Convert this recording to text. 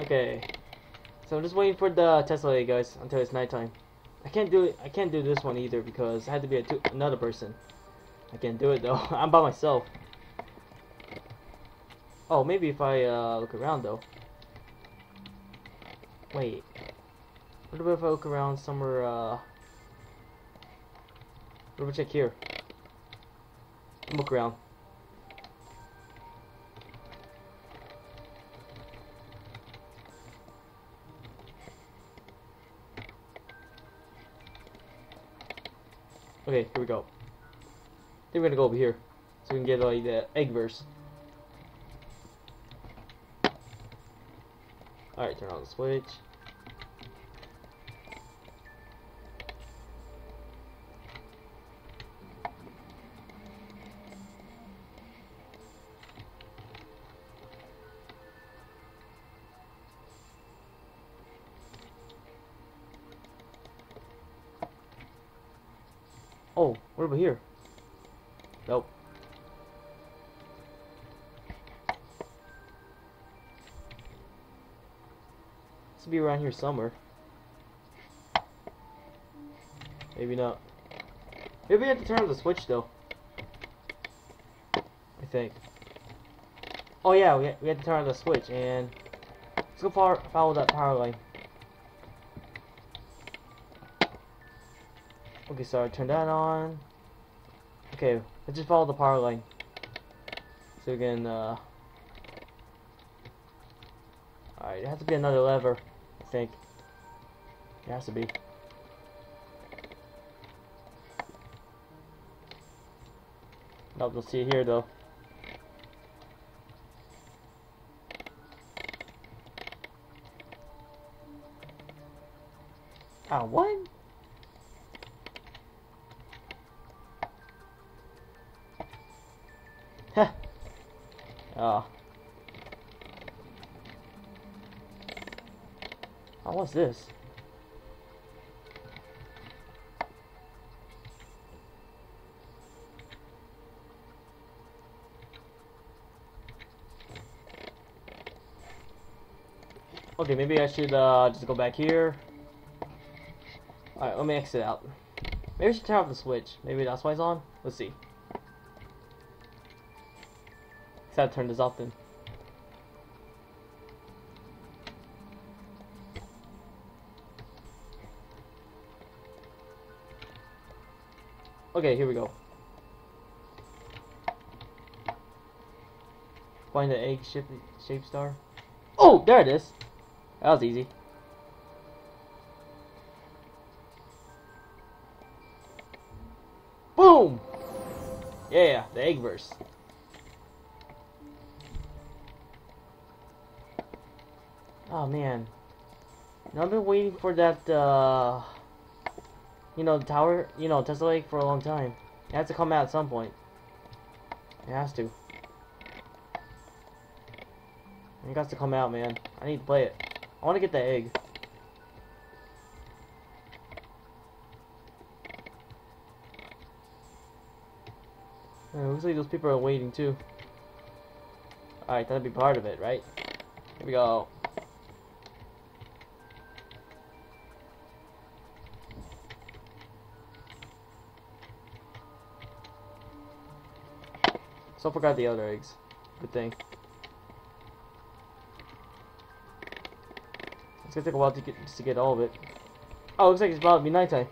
Okay. So I'm just waiting for the Tesla guys, until it's nighttime. I can't do it. I can't do this one either because I had to be two, another person. I can't do it though. I'm by myself. Oh, maybe if I uh, look around though. Wait. What about if I look around somewhere? Uh, what about check here? Look around. Okay, here we go. I think we're gonna go over here. So we can get like the Eggverse. Alright, turn on the switch. Oh, what about here? Nope. This will be around here somewhere. Maybe not. Maybe we have to turn on the switch though. I think. Oh yeah, we, we have to turn on the switch and let's go far, follow that power line. Okay, so I turn that on. Okay, let's just follow the power line. So again, uh... Alright, it has to be another lever, I think. It has to be. Nope, we'll see here though. Ah, what? Oh. Oh, what's this? Okay, maybe I should uh, just go back here. Alright, let me exit out. Maybe I should turn off the switch. Maybe that's why it's on? Let's see. Gotta turn this off then. Okay, here we go. Find the egg shape, shape star. Oh, there it is. That was easy. Boom! Yeah, the Eggverse. Oh man. Now I've been waiting for that, uh, you know, tower, you know, Tesla Lake for a long time. It has to come out at some point. It has to. It has to come out, man. I need to play it. I want to get the egg. Uh, looks like those people are waiting too. Alright, that'll be part of it, right? Here we go. So I forgot the other eggs. Good thing. It's gonna take a while to get to get all of it. Oh, looks like it's about to be nighttime.